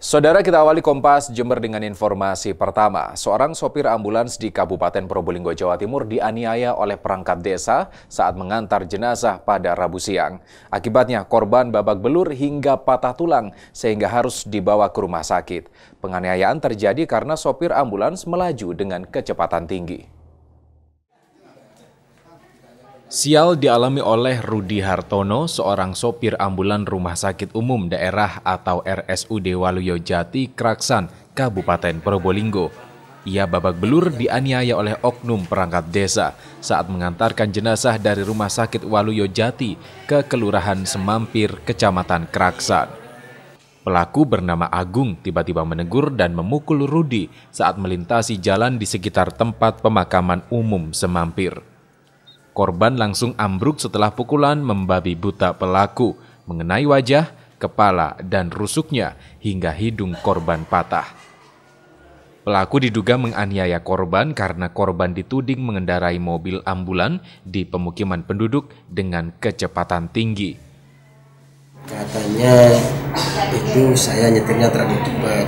Saudara kita awali Kompas Jember dengan informasi pertama. Seorang sopir ambulans di Kabupaten Probolinggo, Jawa Timur dianiaya oleh perangkat desa saat mengantar jenazah pada Rabu siang. Akibatnya korban babak belur hingga patah tulang sehingga harus dibawa ke rumah sakit. Penganiayaan terjadi karena sopir ambulans melaju dengan kecepatan tinggi. Sial dialami oleh Rudi Hartono, seorang sopir ambulan Rumah Sakit Umum Daerah atau RSUD Waluyo Jati, Kraksan, Kabupaten Probolinggo. Ia babak belur dianiaya oleh oknum perangkat desa saat mengantarkan jenazah dari Rumah Sakit Waluyo Jati ke Kelurahan Semampir, Kecamatan Kraksan. Pelaku bernama Agung tiba-tiba menegur dan memukul Rudi saat melintasi jalan di sekitar tempat pemakaman umum Semampir. Korban langsung ambruk setelah pukulan membabi buta pelaku mengenai wajah, kepala, dan rusuknya hingga hidung korban patah. Pelaku diduga menganiaya korban karena korban dituding mengendarai mobil ambulan di pemukiman penduduk dengan kecepatan tinggi. Katanya itu saya nyetirnya terlalu cepat.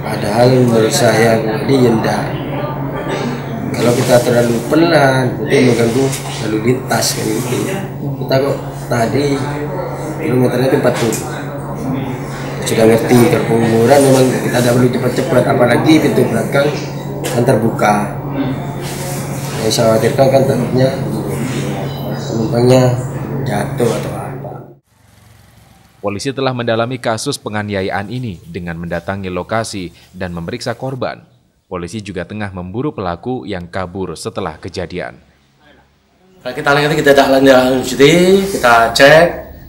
Padahal menurut saya ini tidak kalau kita terlalu pelan itu mengganggu lalu lintas kan gitu. Kita kok tadi kilometernya itu 40 sudah ngerti kalau memang kita tidak perlu cepat-cepat apalagi pintu belakang kan terbuka. Yang saya khawatirkan kan takutnya penumpangnya jatuh atau apa. Polisi telah mendalami kasus penganiayaan ini dengan mendatangi lokasi dan memeriksa korban. Polisi juga tengah memburu pelaku yang kabur setelah kejadian. Kita lihat kita tidak lanjuti, kita cek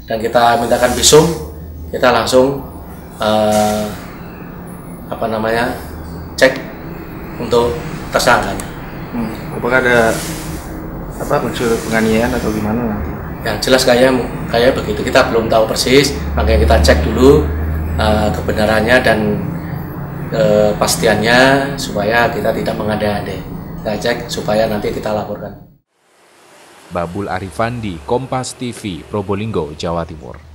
dan kita mintakan visum, kita langsung uh, apa namanya cek untuk tersangkanya. Hmm, apakah ada apa unsur penganiayaan atau gimana nanti? Yang jelas kayak kayak begitu kita belum tahu persis, makanya kita cek dulu uh, kebenarannya dan kepastiannya supaya kita tidak mengada-ada. Kita cek supaya nanti kita laporkan. Babul Arifandi, Kompas TV, Probolinggo, Jawa Timur.